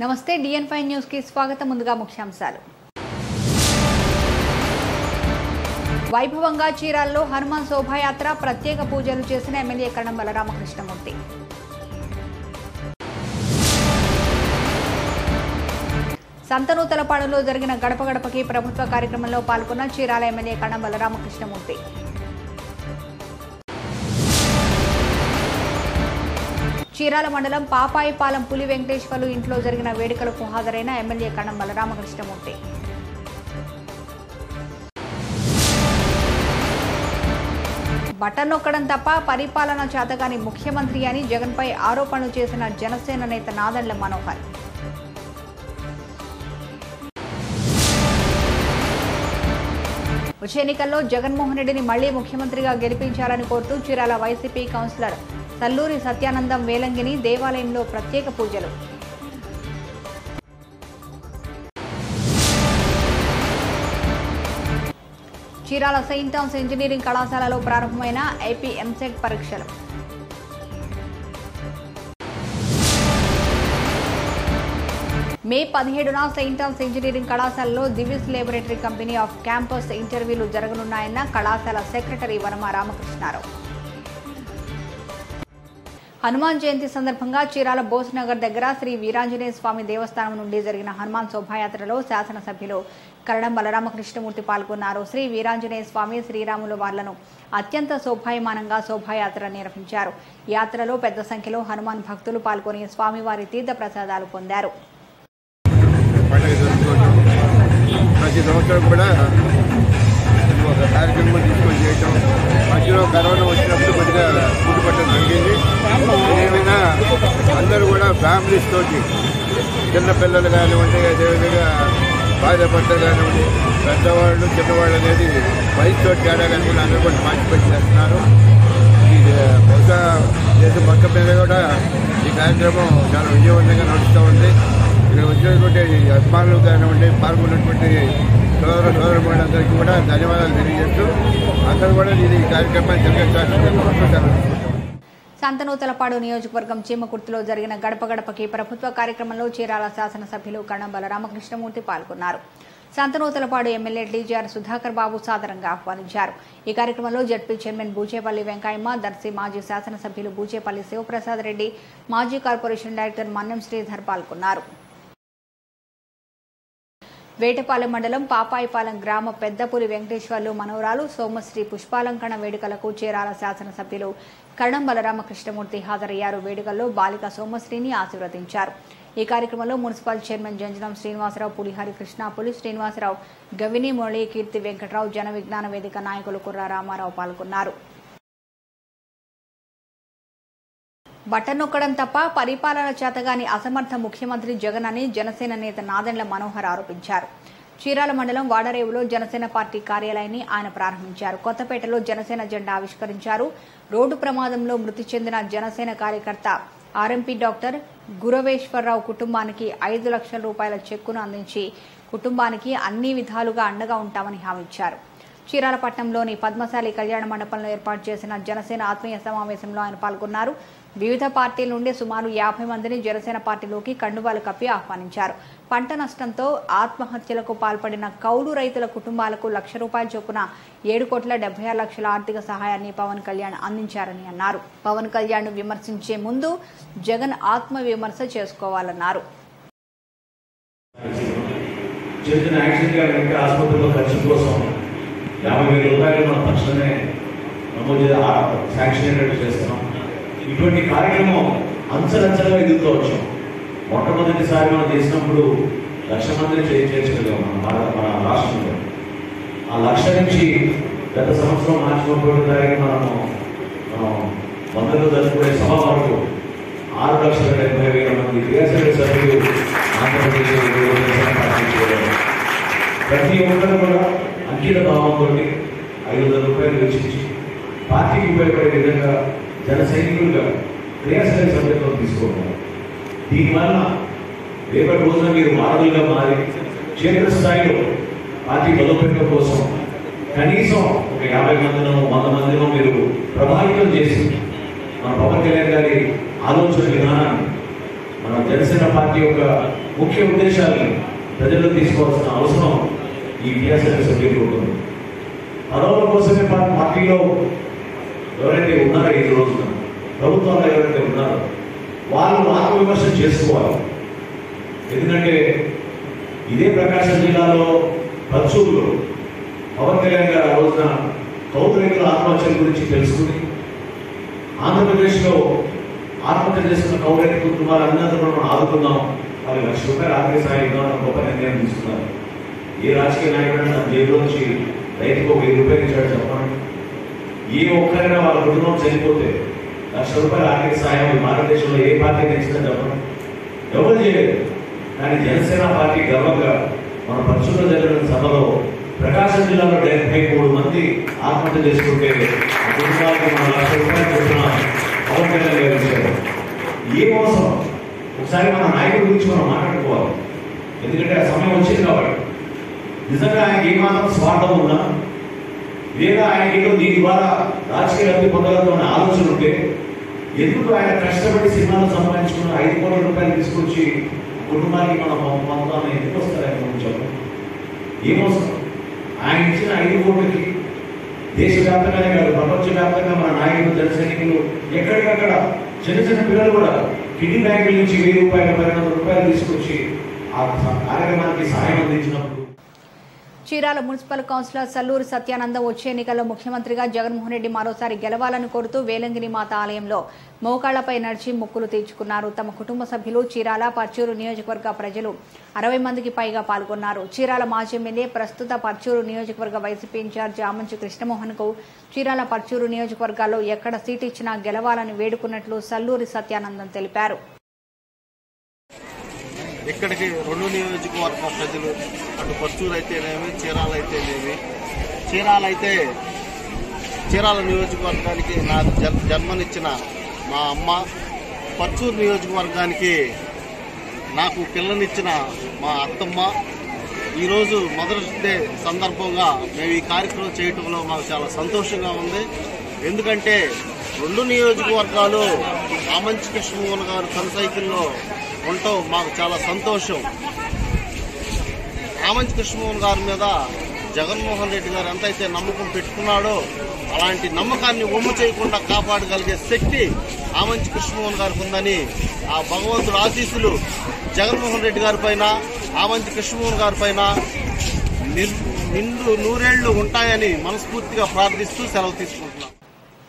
నమస్తే డిఎన్ ఫైవ్ న్యూస్కి స్వాగతం. ముందుగా ముఖ్యాంశాలు. వైభవంగా చీరాల్లో హనుమాన్ శోభాయాత్ర ప్రత్యేక పూజలు చేసిన ఎమ్మెల్యే కరణం బలరామకృష్ణమూర్తి. సంతనూతలపాడులో జరిగిన గడప గడపకి ప్రభుత్వ కార్యక్రమంలో పాల్గొన్న చీరాల ఎమ్మెల్యే కరణం బలరామకృష్ణమూర్తి. చీరాల మండలం పాపాయిపాలెం పులి వెంకటేశ్వర్లు ఇంట్లో జరిగిన వేడుకలకు హాజరైన ఎమ్మెల్యే కణం బలరామకృష్ణమూర్తి బటన్ నొక్కడం తప్ప పరిపాలన చేతగాని ముఖ్యమంత్రి అని జగన్పై ఆరోపణలు చేసిన జనసేన నేత నాదళ్ళ మనోహర్. వచ్చే ఎన్నికల్లో జగన్మోహన్ రెడ్డిని మళ్ళీ ముఖ్యమంత్రిగా గెలిపించాలని కోరుతూ చీరాల వైసీపీ కౌన్సిలర్ తల్లూరి సత్యానందం వేలంగిని దేవాలయంలో ప్రత్యేక పూజలు. చీరాల సెయింట్ థామ్స్ ఇంజనీరింగ్ కళాశాలలో ప్రారంభమైన ఏపీ ఎంసెట్ పరీక్షలు. మే పదిహేడున సెయింట్ థామ్స్ ఇంజనీరింగ్ కళాశాలలో Divi's laboratory company off campus ఇంటర్వ్యూలు జరగనున్నాయన్న కళాశాల సెక్రటరీ వనమ రామకృష్ణారావు. హనుమాన్ జయంతి సందర్భంగా చీరాల బోస్నగర్ దగ్గర శ్రీ వీరాంజనేయ స్వామి దేవస్థానం నుండి జరిగిన హనుమాన్ శోభాయాత్రలో శాసనసభ్యులు కరణం బలరామకృష్ణమూర్తి పాల్గొన్నారు. శ్రీ వీరాంజనేయ స్వామి శ్రీరాములు వార్లను అత్యంత శోభాయమానంగా శోభాయాత్ర నిర్వహించారు. యాత్రలో పెద్ద సంఖ్యలో హనుమాన్ భక్తులు పాల్గొని స్వామివారి తీర్థ ప్రసాదాలు పొందారు. ప్రతి సంవత్సరం కూడా ఒక కార్యక్రమం తీసుకొని చేయటం మధ్యలో కరోనా వచ్చినప్పుడు కొద్దిగా పుట్టుపట్టడం జరిగింది. ఏమైనా అందరూ కూడా ఫ్యామిలీస్ తోటి చిన్నపిల్లలు కానివ్వండి అదేవిధంగా బాధపడ్డలు కానివ్వండి పెద్దవాళ్ళు చిన్నవాళ్ళు అనేది వయసుతో తేడా కానివ్వండి అందరూ కూడా మార్చిపెట్టి చేస్తున్నారు ఇది బహుశా దేశం పక్క మీద కూడా ఈ కార్యక్రమం చాలా విజయవంతంగా నడుస్తూ ఉంది. ఇక్కడ వచ్చినటువంటి అభిమానులు కానివ్వండి పాల్గొన్నటువంటి సోదర సోదరులందరికీ కూడా ధన్యవాదాలు తెలియజేస్తూ అందరూ కూడా నేను ఈ కార్యక్రమాన్ని జరిగించాల్సిన సంతనూతలపాడు నియోజకవర్గం చీమకుర్తిలో జరిగిన గడప గడపకి ప్రభుత్వ కార్యక్రమంలో చీరాల శాసనసభ్యులు కణంబల రామకృష్ణమూర్తి పాల్గొన్నారు. సంతనూతలపాడు ఎమ్మెల్యే డీజీఆర్ సుధాకర్ బాబు సాదరంగా ఆహ్వానించారు. ఈ కార్యక్రమంలో జడ్పీ చైర్మన్ బూచేపల్లి వెంకయ్యమ్మ దర్శి మాజీ శాసనసభ్యులు బూచేపల్లి శివప్రసాద్ రెడ్డి మాజీ కార్పొరేషన్ డైరెక్టర్ మన్నెం శ్రీధర్ పాల్గొన్నారు. వేటపాలెం మండలం పాపాయిపాలెం గ్రామ పెద్దపులి వెంకటేశ్వర్లు మనవరాలు సోమశ్రీ పుష్పాలంకణ వేడుకలకు చేరాల శాసనసభ్యులు కరణం బలరామకృష్ణమూర్తి హాజరయ్యారు. వేడుకల్లో బాలిక సోమశ్రీని ఆశీర్వదించారు. ఈ కార్యక్రమంలో మున్సిపల్ చైర్మన్ జంజనం శ్రీనివాసరావు పులిహరి కృష్ణ పులి శ్రీనివాసరావు గవిని మురళీ కీర్తి వెంకట్రావు జన విజ్ఞాన వేదిక నాయకులు కుర్ర రామారావు పాల్గొన్నారు. బటన్ నొక్కడం తప్ప పరిపాలన చేతగాని అసమర్థ ముఖ్యమంత్రి జగన్ అని జనసేన నేత నాదెండ్ల మనోహర్ ఆరోపించారు. చీరాల మండలం వాడరేవులో జనసేన పార్టీ కార్యాలయాన్ని ఆయన ప్రారంభించారు. కొత్తపేటలో జనసేన జెండా ఆవిష్కరించారు. రోడ్డు ప్రమాదంలో మృతి చెందిన జనసేన కార్యకర్త ఆర్ఎంపీ డాక్టర్ గురవేశ్వరరావు కుటుంబానికి ఐదు లక్షల రూపాయల చెక్కును అందించి కుటుంబానికి అన్ని విధాలుగా అండగా ఉంటామని హామీ ఇచ్చారు. చీరాలపట్నంలోని పద్మశాలి కళ్యాణ మండపంలో ఏర్పాటు చేసిన జనసేన ఆత్మీయ సమావేశంలో ఆయన పాల్గొన్నారు. వివిధ పార్టీల నుండి సుమారు యాభై మందిని జనసేన పార్టీలోకి కండువాలు కప్పి ఆహ్వానించారు. పంట నష్టంతో ఆత్మహత్యలకు పాల్పడిన కౌలు రైతుల కుటుంబాలకు లక్ష రూపాయల చొప్పున ఏడు కోట్ల డెబ్బై ఆరు లక్షల ఆర్థిక సహాయాన్ని పవన్ కళ్యాణ్ అందించారని అన్నారు. పవన్ కళ్యాణ్ విమర్శించే ముందు జగన్ ఆత్మ విమర్శ చేసుకోవాలన్నారు చేసిన యాక్సిడెంట్ ఆసుపత్రిలో ఖర్చు కోసం యాభై వేల రూపాయలు మనం తక్షణమే నమోదు చే- శాంక్షన్ చేస్తున్నాం. ఇటువంటి కార్యక్రమం అంచలంచలుగా ఎదుగుతూ వచ్చాం మొట్టమొదటిసారి మనం చేసినప్పుడు లక్ష మందిని చే- చేర్చగలిగాం మన భారత మన రాష్ట్రంలో. ఆ లక్ష నుంచి గత సంవత్సరం మార్చి ముప్పై తారీఖు మనము వందలు జరుపుకునే సభ వరకు ఆరు లక్షల డెబ్బై వేల మంది క్రియాశీల సభ్యులు ఆంధ్రప్రదేశ్ ప్రతి ఒక్కరు కూడా అంకిత భావంతో ఐదు వందల రూపాయలు వెచ్చించి పార్టీకి ఉపయోగపడే విధంగా జన సైనికులుగా క్రియాశీల సభ్యత్వం తీసుకోవాలి దీనివల్ల రేపటి రోజున మీరు మారులుగా మారి క్షేత్రస్థాయిలో పార్టీ బలోపేతం కోసం కనీసం ఒక యాభై మందినో వంద మందినో మీరు ప్రభావితం చేసి మన పవన్ కళ్యాణ్ గారి ఆలోచన విధానాన్ని మన జనసేన పార్టీ యొక్క ముఖ్య ఉద్దేశాలను ప్రజల్లో తీసుకోవాల్సిన అవసరం ఈ టీఆర్ఎస్ సభ్యులు ఉంటుంది. పదవుల కోసమే పార్టీలో ఎవరైతే ఉన్నారో ఈ రోజున ప్రభుత్వంలో ఎవరైతే ఉన్నారో వాళ్ళు ఆత్మవిమర్శ చేసుకోవాలి. ఎందుకంటే ఇదే ప్రకాశం జిల్లాలో పచ్చూరులో పవన్ కళ్యాణ్ గారు ఆ రోజున కౌలు రైతుల ఆత్మహత్యల గురించి తెలుసుకుని ఆంధ్రప్రదేశ్లో ఆత్మహత్య చేసుకున్న కౌలు కుటుంబాలు కుటుంబాలందరూ కూడా మనం ఆదుకుందాం. వాళ్ళకి లక్ష రూపాయలు ఆర్థిక సహాయం ఇద్దామని గొప్ప నిర్ణయం తీసుకున్నారు. ఏ రాజకీయ నాయకుడైనా జైల్లోంచి రైతుకు ఒక వెయ్యి రూపాయలు ఇచ్చాడు చెప్పండి. ఏ ఒక్కరైనా వాళ్ళ కుటుంబం చనిపోతే లక్ష రూపాయల ఆర్థిక సాయం ఈ భారతదేశంలో ఏ పార్టీ తెచ్చిందని చెప్పండి. ఎవరు చేయలేదు. కానీ జనసేన పార్టీ గర్వంగా మన పక్షుల్లో జరిగిన సభలో ప్రకాశం జిల్లాలో డెబ్బై మూడు మంది ఆత్మహత్య చేసుకుంటే ఆ కుటుంబాలకు మన లక్ష రూపాయలు చొప్పున పవన్ కళ్యాణ్ గారు ఇచ్చారు. ఏ మోసం? ఒకసారి మన నాయకుడి గురించి మనం మాట్లాడుకోవాలి. ఎందుకంటే ఆ సమయం వచ్చింది కాబట్టి. నిజంగా ఆయనకి ఏమాత్రం స్వార్థం ఉన్నా లేదా ఆయనకి ఏదో దీని ద్వారా రాజకీయ లబ్ధి పొందగలమనే ఆలోచన ఉంటే ఎందుకు ఆయన కష్టపడి సినిమాలు సంపాదించుకున్న ఐదు కోట్ల రూపాయలు తీసుకొచ్చి కుటుంబానికి మనం మొత్తాన్ని ఎందుకు వస్తారు ఆయన గురించి ఏమవసరం? ఆయన ఇచ్చిన ఐదు కోట్లకి దేశవ్యాప్తంగానే కాదు ప్రపంచవ్యాప్తంగా మన నాయకులు జన సైనికులు ఎక్కడికక్కడ చిన్న చిన్న పిల్లలు కూడా కిడ్నీ బ్యాంకుల నుంచి వెయ్యి రూపాయలు పన్నెండు రూపాయలు తీసుకొచ్చి ఆ కార్యక్రమానికి సహాయం అందించినప్పుడు చీరాల మున్సిపల్ కౌన్సిలర్ సల్లూరు సత్యానందం వచ్చే ఎన్నికల్లో ముఖ్యమంత్రిగా జగన్మోహన్ రెడ్డి మరోసారి గెలవాలని కోరుతూ వేలంగిరి మాత ఆలయంలో మోకాళ్ళపై నడిచి మొక్కులు తీర్చుకున్నారు. తమ కుటుంబ సభ్యులు చీరాల పర్చూరు నియోజకవర్గ ప్రజలు అరవై మందికి పైగా పాల్గొన్నారు. చీరాల మాజీ ఎమ్మెల్యే ప్రస్తుత పర్చూరు నియోజకవర్గ వైసీపీ ఇన్ఛార్జ్ ఆమంచి కృష్ణమోహన్కు చీరాల పర్చూరు నియోజకవర్గాల్లో ఎక్కడ సీటు ఇచ్చినా గెలవాలని వేడుకున్నట్లు సల్లూరి సత్యానందం తెలిపారు. ఇక్కడికి రెండు నియోజకవర్గ ప్రజలు అటు పచ్చూరు అయితేనేమి చీరాలు అయితేనేమి చీరాల అయితే చీరాల నియోజకవర్గానికి నా జన్- జన్మనిచ్చిన మా అమ్మ పచ్చూరు నియోజకవర్గానికి నాకు పిల్లనిచ్చిన మా అత్తమ్మ. ఈరోజు మదర్స్ డే సందర్భంగా మేము ఈ కార్యక్రమం చేయటంలో మాకు చాలా సంతోషంగా ఉంది. ఎందుకంటే రెండు నియోజకవర్గాలు ఆమంచి కృష్ణమోహన్ గారు కన్సైకిల్లో ఉండటం మాకు చాలా సంతోషం. ఆమంచి కృష్ణమోహన్ గారి మీద జగన్మోహన్ రెడ్డి గారు ఎంతైతే నమ్మకం పెట్టుకున్నాడో అలాంటి నమ్మకాన్ని ఒమ్ము చేయకుండా కాపాడగలిగే శక్తి ఆమంచి కృష్ణమోహన్ గారికి ఉందని ఆ భగవంతుడు ఆశీస్సులు జగన్మోహన్ రెడ్డి గారి పైన ఆమంచి కృష్ణమోహన్ గారి పైన నిర్- నిండు నూరేళ్ళు ఉంటాయని మనస్ఫూర్తిగా ప్రార్థిస్తూ సెలవు తీసుకుంటున్నాం.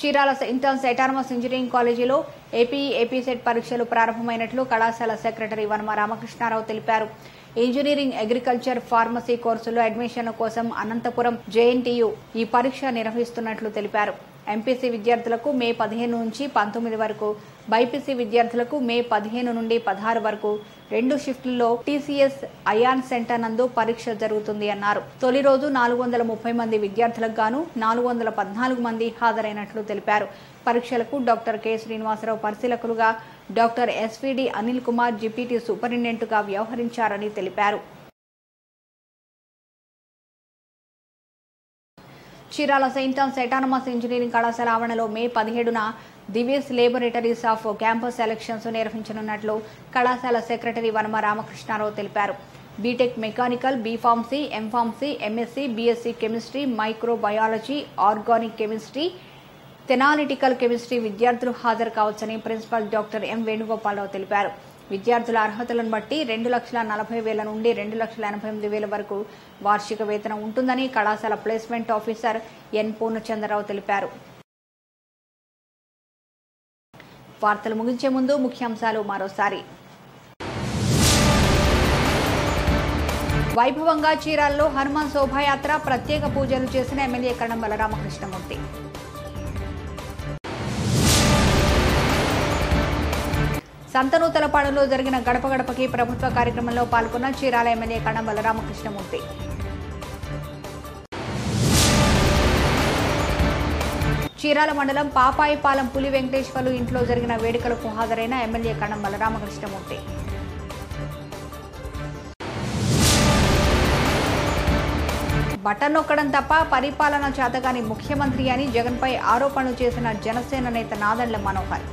చీరాల ఇంటర్న్స్ ఎటానమస్ ఇంజనీరింగ్ కాలేజీలో ఏపీ ఏపీ సెట్ పరీక్షలు ప్రారంభమైనట్లు కళాశాల సెక్రటరీ వనమ రామకృష్ణారావు తెలిపారు. ఇంజనీరింగ్ అగ్రికల్చర్ ఫార్మసీ కోర్సులో అడ్మిషన్ కోసం అనంతపురం జేఎన్టీయు ఈ పరీక్ష నిర్వహిస్తున్నట్లు తెలిపారు. ఎంపీసీ విద్యార్థులకు మే పదిహేను నుంచి పంతొమ్మిది వరకు బైపీసీ విద్యార్థులకు మే పదిహేను నుండి పదహారు వరకు రెండు షిఫ్టుల్లో టీసీఎస్ అయాన్ సెంటర్ నందు పరీక్ష జరుగుతుంది అన్నారు. తొలి రోజు నాలుగు వందల ముప్పై మంది విద్యార్థులకు గాను నాలుగు వందల పద్నాలుగు మంది హాజరైనట్లు తెలిపారు. పరీక్షలకు doctor K Srinivasarao పరిశీలకులుగా doctor SVD Anil Kumar GPT సూపరింటెండెంట్గా వ్యవహరించారని తెలిపారు. Chirala Saint Thomas autonomous engineering కళాశాల ఆవరణలో మే పదిహేడున Divi's laboratories off campus elections నిర్వహించనున్నట్లు కళాశాల సెక్రటరీ వర్మ రామకృష్ణారావు తెలిపారు. BTech mechanical BPharmacy MPharmacy MSc BSc chemistry microbiology organic chemistry analytical chemistry విద్యార్థులు హాజరు కావచ్చని ప్రిన్సిపల్ డాక్టర్ ఎం వేణుగోపాలరావు తెలిపారు. విద్యార్థుల అర్హతలను బట్టి రెండు లక్షల నలభై వేల నుండి రెండు లక్షల ఎనభై ఎనిమిది వేల వరకు వార్షిక వేతనం ఉంటుందని కళాశాల ప్లేస్మెంట్ ఆఫీసర్ ఎన్ పూర్ణచంద్రరావు తెలిపారు. వార్తలు ముగించే ముందు ముఖ్యాంశాలు మరోసారి. వైభవంగా చీరాల్లో హనుమాన్ శోభాయాత్ర ప్రత్యేక పూజలు చేసిన ఎమ్మెల్యే కరణం బలరామకృష్ణమూర్తి. సంతనూతలపాడులో జరిగిన గడప గడపకి ప్రభుత్వ కార్యక్రమంలో పాల్గొన్న చీరాల ఎమ్మెల్యే కణం బలరామకృష్ణమూర్తి చీరాల మండలం పాపాయిపాలెం పులి వెంకటేశ్వర్లు ఇంట్లో జరిగిన వేడుకలకు హాజరైన ఎమ్మెల్యే కణం బలరామకృష్ణమూర్తి బటన్ నొక్కడం తప్ప పరిపాలన చేతగాని ముఖ్యమంత్రి అని జగన్పై ఆరోపణలు చేసిన జనసేన నేత నాదండ్ల మనోహర్.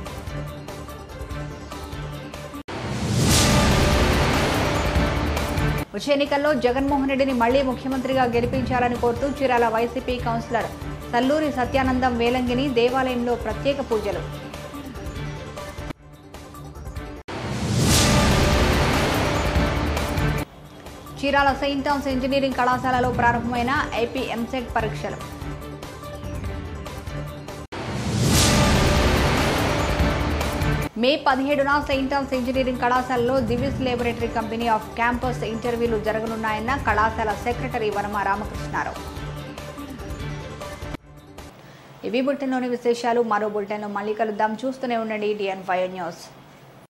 వచ్చే ఎన్నికల్లో జగన్మోహన్ రెడ్డిని మళ్ళీ ముఖ్యమంత్రిగా గెలిపించాలని కోరుతూ చీరాల వైసీపీ కౌన్సిలర్ తల్లూరి సత్యానందం వేలంగిని దేవాలయంలో ప్రత్యేక పూజలు. చీరాల సెయింట్ థామ్స్ ఇంజనీరింగ్ కళాశాలలో ప్రారంభమైన ఏపీ ఎంసెట్ పరీక్షలు. మే పదిహేడున సెయింటాన్స్ ఇంజనీరింగ్ కళాశాలలో Divi's laboratory company off campus ఇంటర్వ్యూలు జరగనున్నాయన్న కళాశాల సెక్రటరీ వనమ రామకృష్ణారావు. ఇవి బులెటిన్లోని విశేషాలు. మరో బులెటిన్లో మళ్ళీ కలుద్దాం. చూస్తూనే ఉండండి డిఎన్ ఫైవ్ న్యూస్.